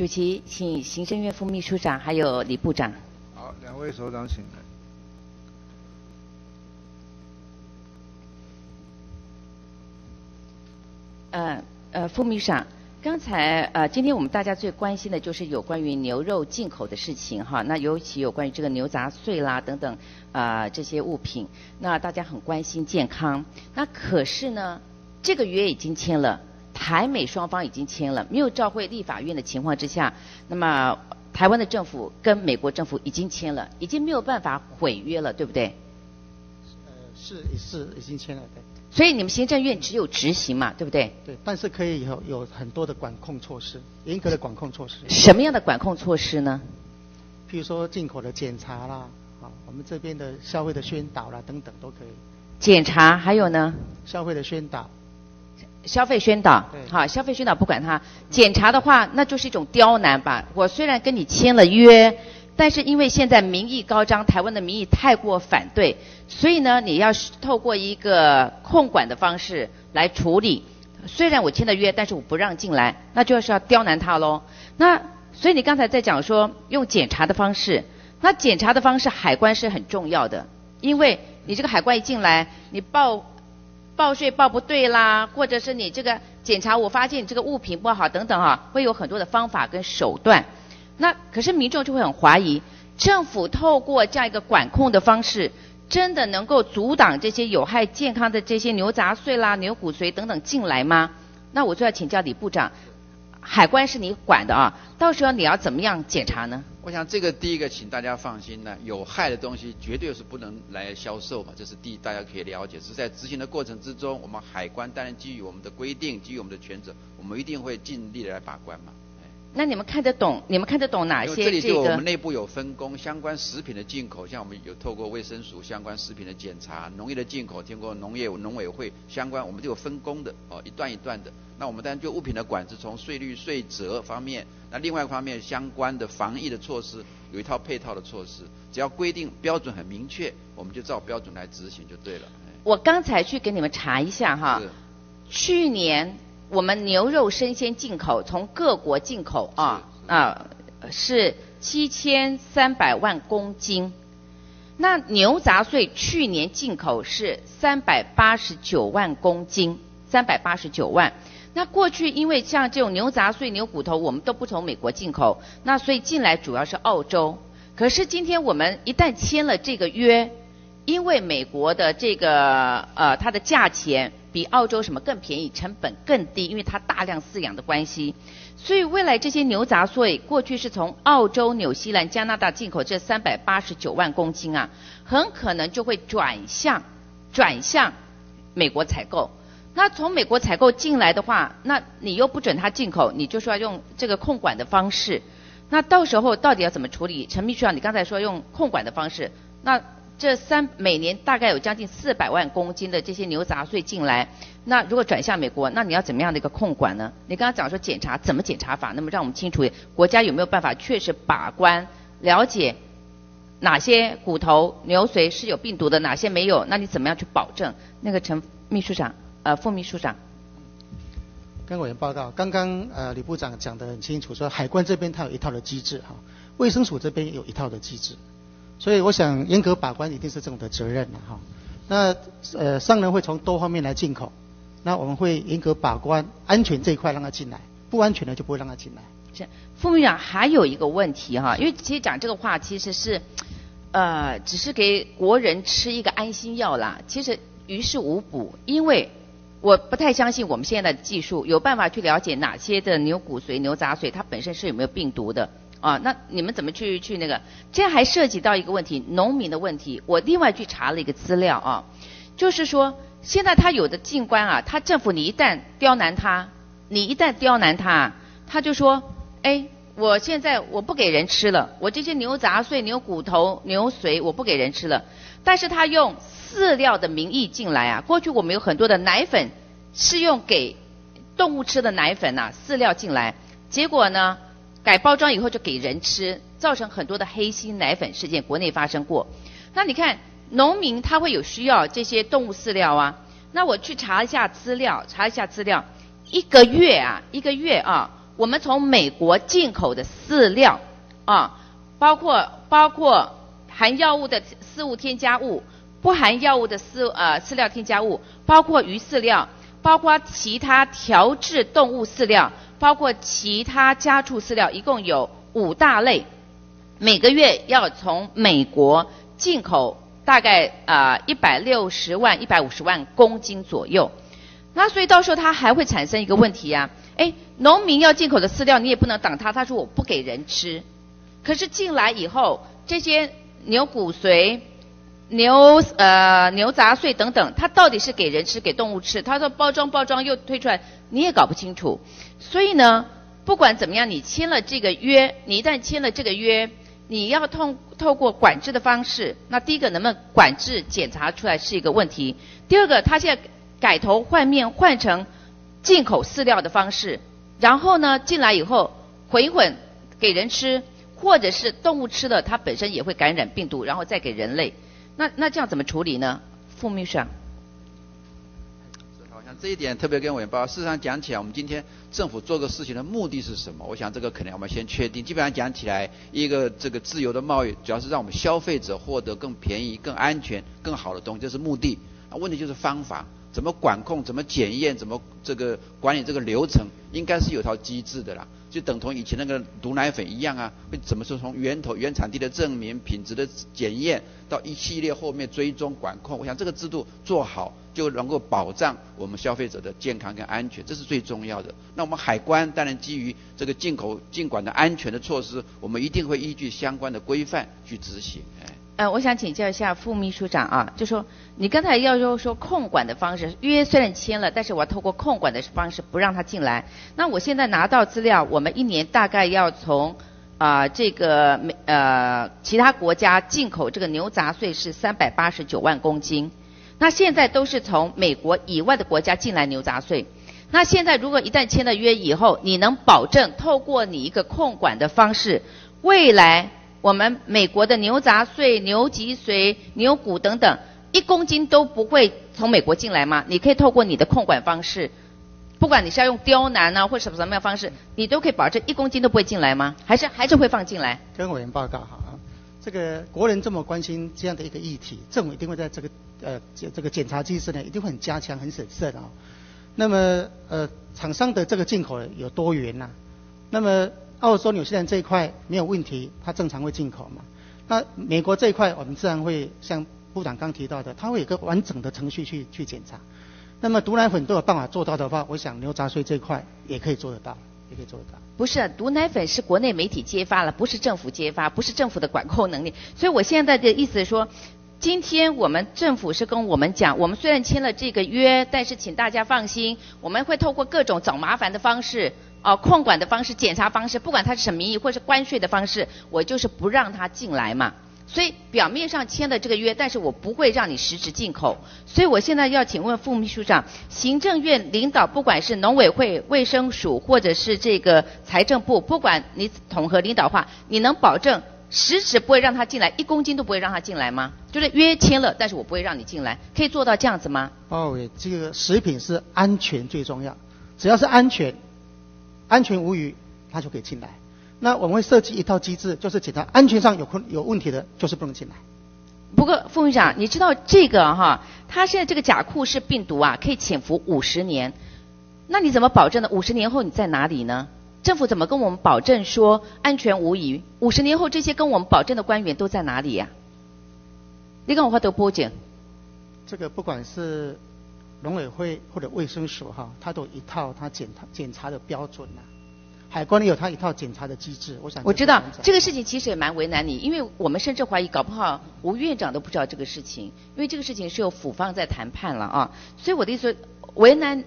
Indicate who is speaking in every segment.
Speaker 1: 主席，请行政院副秘书长还有李部长。
Speaker 2: 好，两位首长请来。
Speaker 1: 呃呃，副秘书长，刚才呃，今天我们大家最关心的就是有关于牛肉进口的事情哈。那尤其有关于这个牛杂碎啦等等啊这些物品，那大家很关心健康。那可是呢，这个约已经签了，台美双方已经签了，没有召回立法院的情况之下，那么台湾的政府跟美国政府已经签了，已经没有办法毁约了，对不对？
Speaker 3: 呃，是是已经签了，对。
Speaker 1: 所以你们行政院只有执行嘛，对不对？
Speaker 3: 对，但是可以有有很多的管控措施，严格的管控措施。
Speaker 1: 什么样的管控措施呢？
Speaker 3: 譬如说进口的检查啦，啊，我们这边的消费的宣导啦，等等都可以。
Speaker 1: 检查还有呢？
Speaker 3: 消费的宣导。
Speaker 1: 消费宣导，好，消费宣导不管它。检查的话，那就是一种刁难吧。我虽然跟你签了约。但是因为现在民意高涨，台湾的民意太过反对，所以呢，你要透过一个控管的方式来处理。虽然我签了约，但是我不让进来，那就是要刁难他喽。那所以你刚才在讲说用检查的方式，那检查的方式海关是很重要的，因为你这个海关一进来，你报报税报不对啦，或者是你这个检查我发现你这个物品不好等等啊，会有很多的方法跟手段。那可是民众就会很怀疑，政府透过这样一个管控的方式，真的能够阻挡这些有害健康的这些牛杂碎啦、牛骨髓等等进来吗？那我就要请教李部长，海关是你管的啊，到时候你要怎么样检查呢？
Speaker 4: 我想这个第一个，请大家放心呢，有害的东西绝对是不能来销售嘛，这是第一，大家可以了解。是在执行的过程之中，我们海关当然基于我们的规定，基于我们的权责，我们一定会尽力的来把关嘛。
Speaker 1: 那你们看得懂？你们看得懂哪些？
Speaker 4: 这里就我们内部有分工，相关食品的进口，像我们有透过卫生署相关食品的检查，农业的进口经过农业农委会相关，我们就有分工的哦，一段一段的。那我们当然就物品的管制，从税率税则方面，那另外一方面相关的防疫的措施，有一套配套的措施，只要规定标准很明确，我们就照标准来执行就对了。
Speaker 1: 我刚才去给你们查一下哈，去年。我们牛肉生鲜进口从各国进口啊啊是七千三百万公斤，那牛杂碎去年进口是三百八十九万公斤，三百八十九万。那过去因为像这种牛杂碎、牛骨头，我们都不从美国进口，那所以进来主要是澳洲。可是今天我们一旦签了这个约，因为美国的这个呃它的价钱。比澳洲什么更便宜，成本更低，因为它大量饲养的关系，所以未来这些牛杂碎过去是从澳洲、纽西兰、加拿大进口这三百八十九万公斤啊，很可能就会转向转向美国采购。那从美国采购进来的话，那你又不准它进口，你就说要用这个控管的方式，那到时候到底要怎么处理？陈秘书长，你刚才说用控管的方式，那。这三每年大概有将近四百万公斤的这些牛杂碎进来，那如果转向美国，那你要怎么样的一个控管呢？你刚刚讲说检查怎么检查法？那么让我们清楚国家有没有办法确实把关，了解哪些骨头牛髓是有病毒的，哪些没有？那你怎么样去保证？那个陈秘书长，呃，副秘书长，
Speaker 3: 跟委员报告，刚刚呃李部长讲得很清楚，说海关这边它有一套的机制哈，卫生署这边有一套的机制。所以我想严格把关一定是政府的责任了哈。那呃商人会从多方面来进口，那我们会严格把关安全这一块让他进来，不安全的就不会让他进来。
Speaker 1: 是副秘书长还有一个问题哈，因为其实讲这个话其实是呃只是给国人吃一个安心药啦，其实于事无补，因为我不太相信我们现在的技术有办法去了解哪些的牛骨髓、牛杂髓它本身是有没有病毒的。啊，那你们怎么去去那个？这还涉及到一个问题，农民的问题。我另外去查了一个资料啊，就是说现在他有的进关啊，他政府你一旦刁难他，你一旦刁难他，他就说，哎，我现在我不给人吃了，我这些牛杂碎、牛骨头、牛髓我不给人吃了。但是他用饲料的名义进来啊，过去我们有很多的奶粉是用给动物吃的奶粉呐，饲料进来，结果呢？改包装以后就给人吃，造成很多的黑心奶粉事件，国内发生过。那你看，农民他会有需要这些动物饲料啊。那我去查一下资料，查一下资料，一个月啊，一个月啊，我们从美国进口的饲料啊，包括包括含药物的饲物添加物，不含药物的饲呃饲料添加物，包括鱼饲料，包括其他调制动物饲料，包括其他家畜饲料，一共有五大类，每个月要从美国进口大概啊一百六十万、一百五十万公斤左右。那所以到时候它还会产生一个问题呀，哎，农民要进口的饲料你也不能挡他，他说我不给人吃，可是进来以后这些牛骨髓、牛呃牛杂碎等等，它到底是给人吃给动物吃？它的包装包装又推出来，你也搞不清楚。所以呢，不管怎么样，你签了这个约，你一旦签了这个约，你要透透过管制的方式，那第一个能不能管制检查出来是一个问题，第二个他现在。改头换面换成进口饲料的方式，然后呢进来以后混一混给人吃，或者是动物吃的，它本身也会感染病毒，然后再给人类。那那这样怎么处理呢？副秘书长。
Speaker 4: 好像这一点特别跟委员报。事实上讲起来，我们今天政府做个事情的目的是什么？我想这个可能我们先确定。基本上讲起来，一个这个自由的贸易，主要是让我们消费者获得更便宜、更安全、更好的东西，这是目的。啊，问题就是方法。怎么管控？怎么检验？怎么这个管理这个流程？应该是有套机制的啦，就等同以前那个毒奶粉一样啊。会怎么说？从源头、原产地的证明、品质的检验，到一系列后面追踪管控，我想这个制度做好，就能够保障我们消费者的健康跟安全，这是最重要的。那我们海关当然基于这个进口进管的安全的措施，我们一定会依据相关的规范去执行。哎。
Speaker 1: 呃，我想请教一下副秘书长啊，就说你刚才要说说控管的方式，约虽然签了，但是我要透过控管的方式不让他进来。那我现在拿到资料，我们一年大概要从啊这个美呃其他国家进口这个牛杂碎是三百八十九万公斤，那现在都是从美国以外的国家进来牛杂碎。那现在如果一旦签了约以后，你能保证透过你一个控管的方式，未来？我们美国的牛杂碎、牛脊髓、牛骨等等，一公斤都不会从美国进来吗？你可以透过你的控管方式，不管你是要用刁难啊，或什么什么样方式，你都可以保证一公斤都不会进来吗？还是还是会放进来？
Speaker 3: 跟委员报告哈，这个国人这么关心这样的一个议题，政府一定会在这个呃这个检查机制呢，一定会很加强、很审慎啊。那么呃，厂商的这个进口有多元呐？那么。澳洲、纽西兰这一块没有问题，它正常会进口嘛？那美国这一块，我们自然会像部长刚提到的，它会有个完整的程序去去检查。那么毒奶粉都有办法做到的话，我想牛杂碎这一块也可以做得到，也可以做得到。
Speaker 1: 不是，毒奶粉是国内媒体揭发了，不是政府揭发，不是政府的管控能力。所以我现在的意思是说，今天我们政府是跟我们讲，我们虽然签了这个约，但是请大家放心，我们会透过各种找麻烦的方式。哦，控管的方式、检查方式，不管它是什么名义或是关税的方式，我就是不让他进来嘛。所以表面上签的这个约，但是我不会让你实质进口。所以我现在要请问副秘书长，行政院领导，不管是农委会、卫生署，或者是这个财政部，不管你统合领导化，你能保证实质不会让他进来，一公斤都不会让他进来吗？就是约签了，但是我不会让你进来，可以做到这样子吗？
Speaker 3: 哦，这个食品是安全最重要，只要是安全。安全无虞，他就可以进来。那我们会设计一套机制，就是检查安全上有困有问题的，就是不能进来。
Speaker 1: 不过副院长，你知道这个哈，他现在这个甲库氏病毒啊，可以潜伏五十年。那你怎么保证呢？五十年后你在哪里呢？政府怎么跟我们保证说安全无虞？五十年后这些跟我们保证的官员都在哪里呀？你跟我话都波检。
Speaker 3: 这个不管是。农委会或者卫生署哈，它都有一套它检查检查的标准呐。海关也有它一套检查的机制，我想。
Speaker 1: 我知道这个事情其实也蛮为难你，因为我们甚至怀疑，搞不好吴院长都不知道这个事情，因为这个事情是由府方在谈判了啊。所以我的意思，为难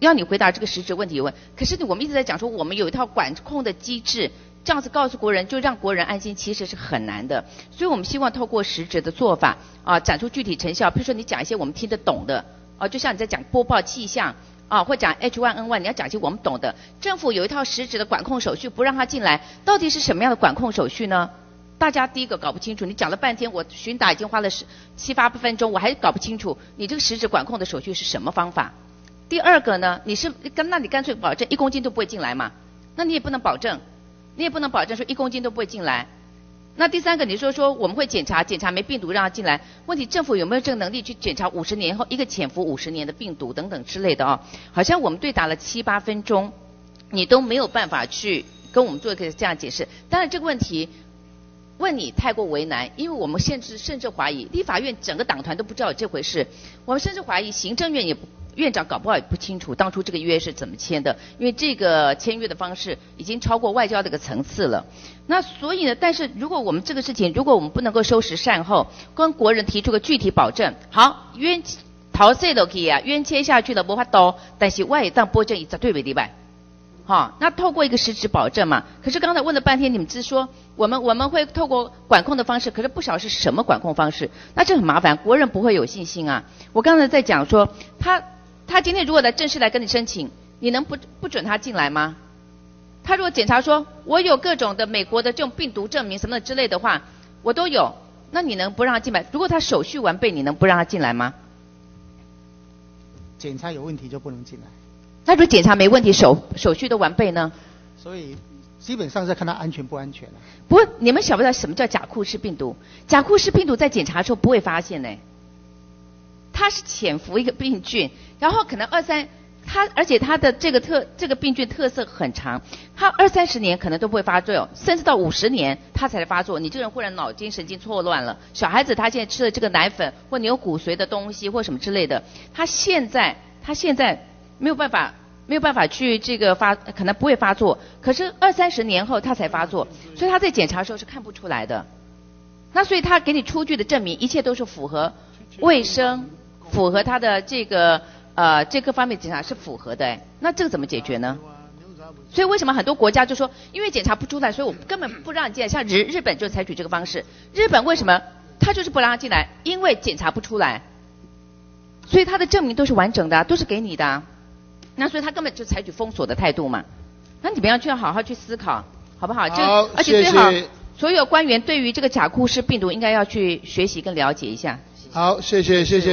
Speaker 1: 要你回答这个实质问题问。可是我们一直在讲说，我们有一套管控的机制，这样子告诉国人，就让国人安心，其实是很难的。所以我们希望透过实质的做法啊，展出具体成效。比如说你讲一些我们听得懂的。哦，就像你在讲播报气象，啊，或讲 H1N1，你要讲些我们懂的。政府有一套实质的管控手续，不让他进来，到底是什么样的管控手续呢？大家第一个搞不清楚，你讲了半天，我巡打已经花了十七八分钟，我还搞不清楚你这个实质管控的手续是什么方法。第二个呢，你是跟那你干脆保证一公斤都不会进来嘛？那你也不能保证，你也不能保证说一公斤都不会进来。那第三个，你说说我们会检查，检查没病毒让他进来，问题政府有没有这个能力去检查五十年后一个潜伏五十年的病毒等等之类的啊？好像我们对答了七八分钟，你都没有办法去跟我们做一个这样解释。当然这个问题问你太过为难，因为我们甚至甚至怀疑立法院整个党团都不知道有这回事，我们甚至怀疑行政院也。院长搞不好也不清楚当初这个约是怎么签的，因为这个签约的方式已经超过外交这个层次了。那所以呢，但是如果我们这个事情，如果我们不能够收拾善后，跟国人提出个具体保证，好，冤逃税都可以啊，冤签下去了不怕刀，但是外当拨证一则对不对外？好，那透过一个实质保证嘛。可是刚才问了半天，你们只说我们我们会透过管控的方式，可是不晓是什么管控方式，那这很麻烦，国人不会有信心啊。我刚才在讲说他。他今天如果来正式来跟你申请，你能不不准他进来吗？他如果检查说我有各种的美国的这种病毒证明什么之类的话，我都有，那你能不让他进来？如果他手续完备，你能不让他进来吗？
Speaker 3: 检查有问题就不能进来。
Speaker 1: 那如果检查没问题，手手续都完备呢？
Speaker 3: 所以基本上是看他安全不安全了。
Speaker 1: 不过你们晓不晓得什么叫甲库氏病毒？甲库氏病毒在检查的时候不会发现呢。它是潜伏一个病菌，然后可能二三，它而且它的这个特这个病菌特色很长，它二三十年可能都不会发作，甚至到五十年它才发作。你这个人忽然脑筋神经错乱了，小孩子他现在吃的这个奶粉或牛骨髓的东西或什么之类的，他现在他现在没有办法没有办法去这个发，可能不会发作，可是二三十年后他才发作，所以他在检查的时候是看不出来的。那所以他给你出具的证明，一切都是符合卫生。符合他的这个呃这各方面检查是符合的，那这个怎么解决呢？所以为什么很多国家就说，因为检查不出来，所以我根本不让进来。像日日本就采取这个方式，日本为什么他就是不让他进来？因为检查不出来，所以他的证明都是完整的，都是给你的。那所以他根本就采取封锁的态度嘛。那你们要去要好好去思考，好不好？
Speaker 2: 好，
Speaker 1: 而且最好所有官员对于这个甲库氏病毒应该要去学习跟了解一下。
Speaker 2: 好，谢谢谢谢。